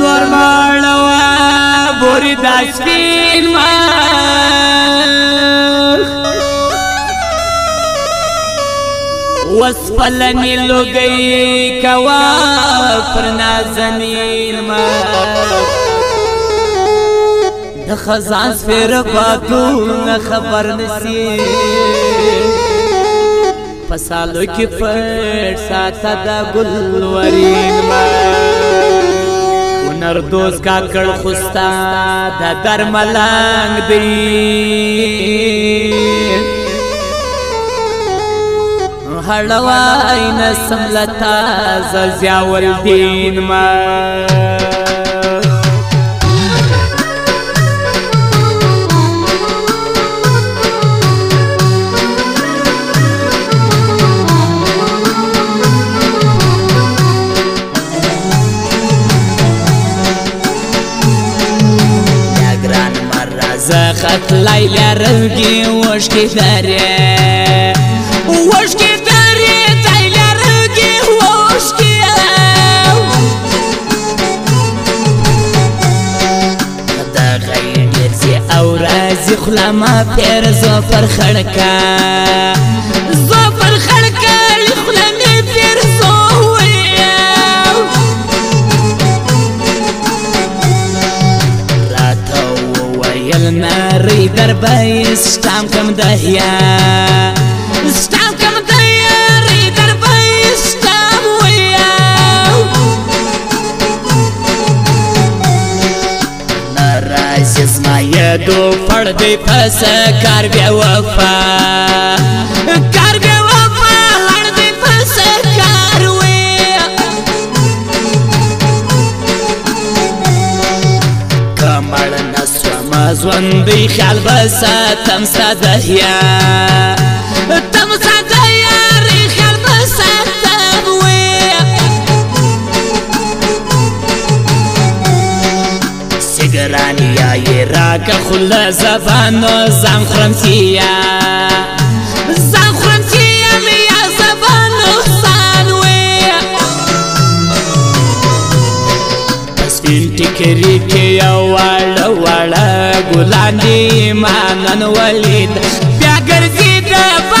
نور مړوا بوري د سپین مخ وسپلنی لګي کوا پر نازنین مخ د خزان سپیر بادو نه خبر نسی پسالو کې پټ ساته د ګل ورین ما نردوز کا کړ خوستا د درملنګ دی هړوای نسملتا زلزیا ول دین ما Katlaylar övgi hoş gidere Hoş gidere Taylar övgi hoş gidere Da gayir gerzi avrazi Xulama perzo farxarka بەی سشتام کەم دەهیا سشتام کەم دەیەڕی دەربەی سشتام ویا ناڕازی زمایە دوو پەردەی پەسە کار بێوەفا کار بێوەفا ژوندی خیال بسا تمسا دهيا تمسا دهيا یاری خیال بساتم وی سگرانی یا یراک خلا زفان وزام خرمتيا کری کې واړه واړه ګلان دي ما نن ولید بیا ګرځي د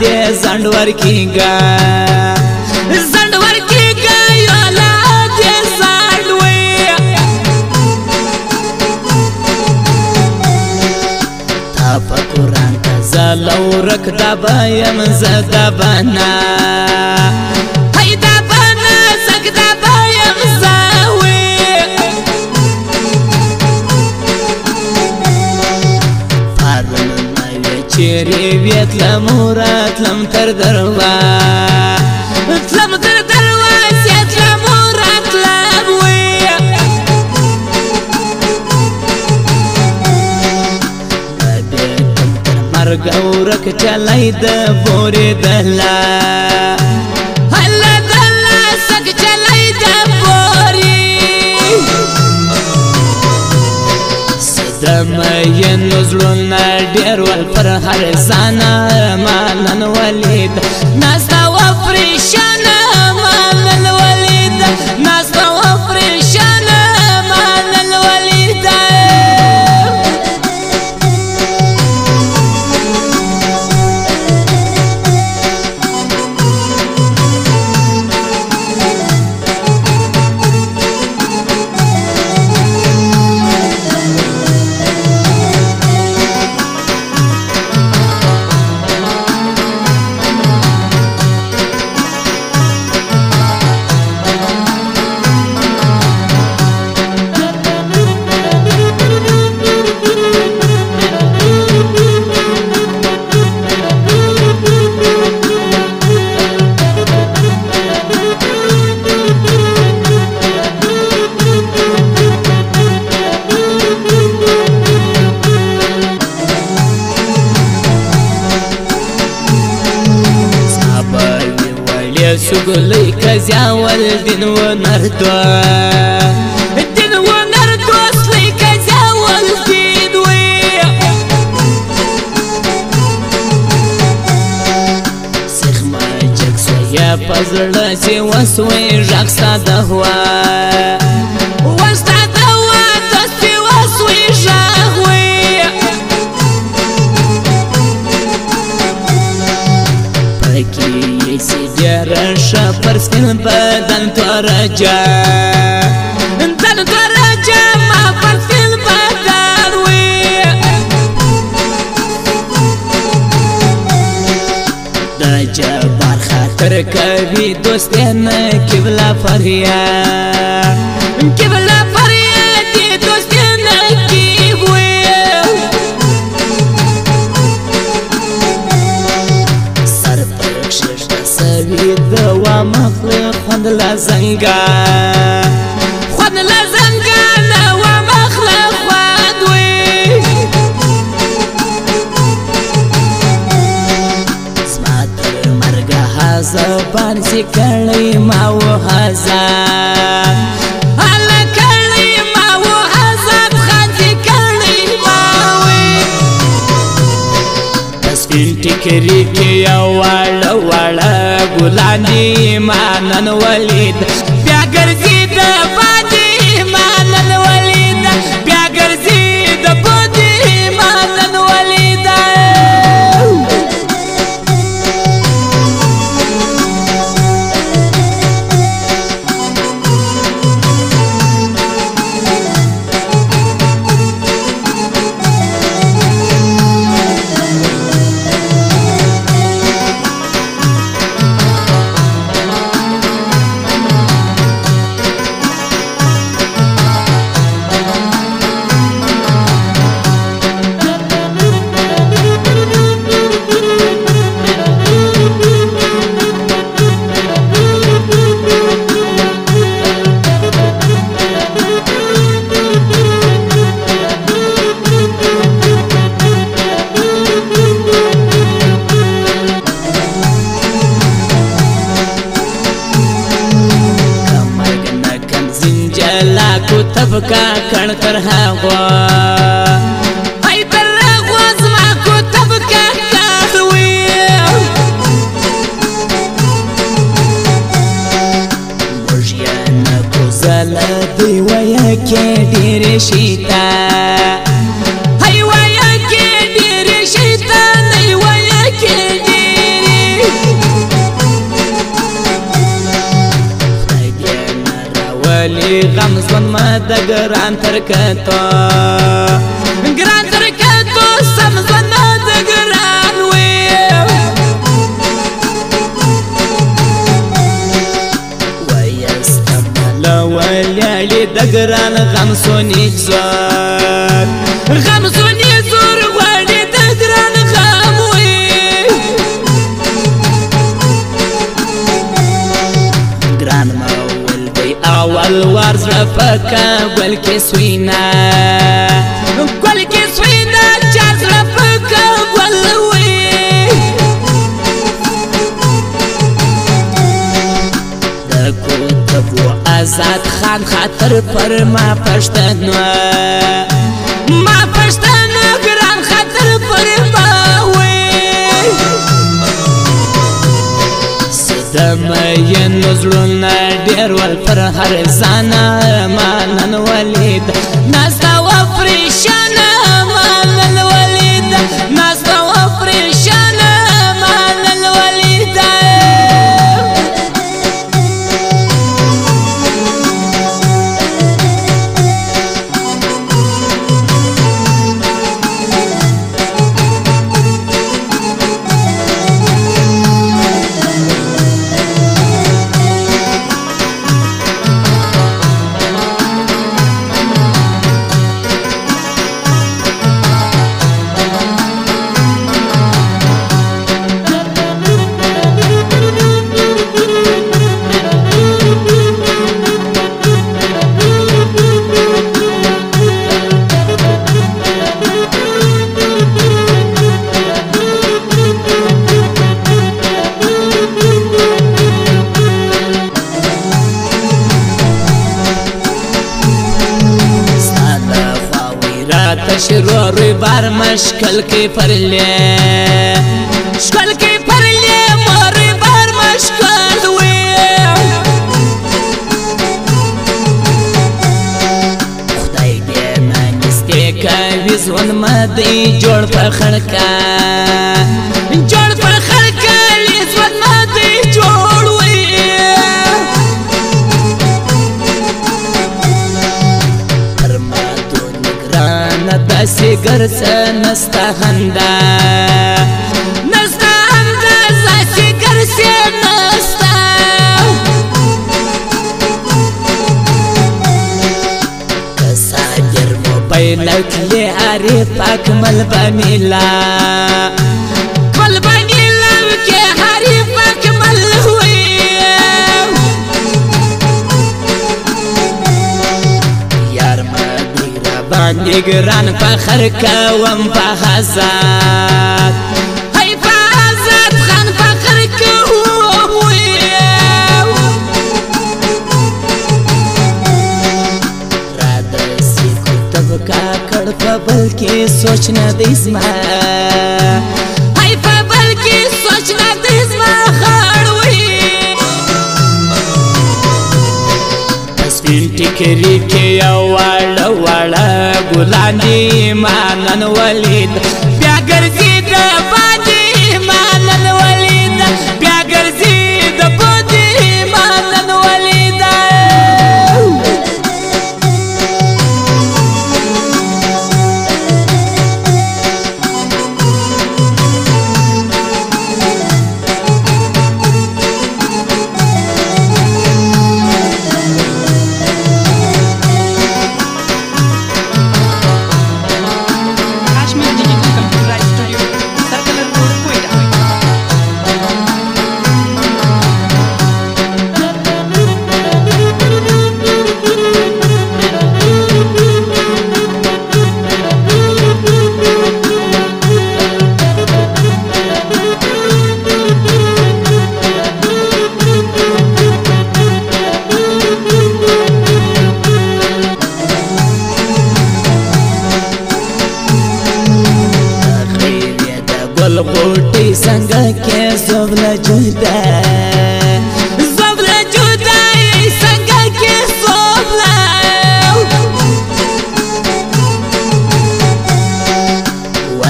دې زند ورکیګا زند ورکیګا یو لا دې زند وې تا په قران ته زلو رکدا بایم زدا بنا بیت لمورا تلم تر دروا تلم تر دروا سیت لمورا تلم وی بیتم تر مرگ اورک چلی ده بوری دهلا هلا دهلا سک چلی ده بوری سدم این نزلون شغلی کزیا ول دین و نردو دین و نردو اصلی کزیا ول دین وی سخما جکسو یا پزرد سی وسوی جکسا دهوه ارسل بدل درجة انت الدرجة ما فرق البدل وي درجة بار زنګا خود له زنګا نه و مخلق خود وي زما تر مرګه حاضر پانسي کړي ما و هزار ټکری کې یو واړه واړه ګلان دي مانن ولید دوی ویا کې ډېر شیتا هی ویا کې ډېر شیتا دوی ویا کې ډېر خدای مرولي غم ځوان ما د ګران تر کته ګران تر ګران غم سونی زار غم سونی زور غواړي ته ګران غم وي ګران ما ول دی اول ورځ په کابل کې سوینا آزاد خان خاطر پر ما پښتنو ما پښتنو ګران خاطر پر ما وې ستم یې نزلون ډېر ول پر هر ځان ما نن ولید نستا و پریشان بار مشکل کې پرلې شکل کې پرلې مور بار مشکل وې خدای دې مانسته کوي ځوان مدې جوړ پر خړکا جوړ बसे गर्छ नस्ता हन्दा नस्ता हन्दा सासी गर्छ नस्ता कसागर یګران فخر کوم په حزاد هی په حزاد خان فخر کوم را د سکو تب کا کړ په بل کې سوچ نه دی زما هی په بل کې سوچ نه دی زما خړ ټیکری کې واړ واړ ګلان دي مانن ولید بیا ګرځي د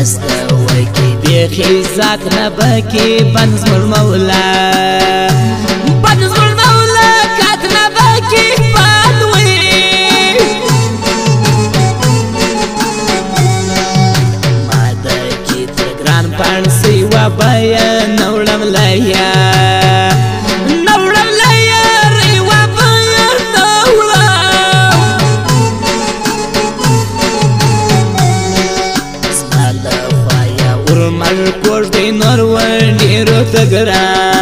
وست وکی بیخ عزت نبکی بنز مر مولا بنز مر مولا کت نبکی بنوی مادکی ترگران پانسی و بایا نولم لیا ችግራ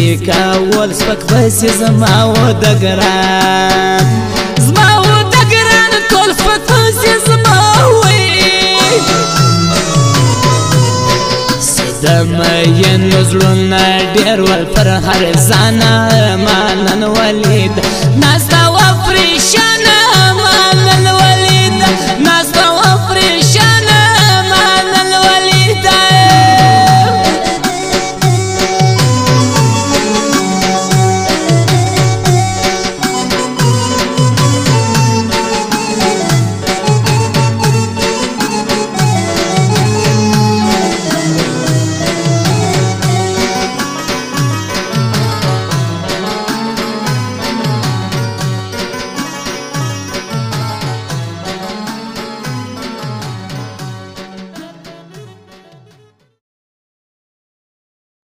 سپیک اول سپک بس زما و د ګران زما و د ګران ټول فتوس زما وې سدم ین زړونه ډېر ول پر هر ځان ما نن ولید ناز دا و پریشانه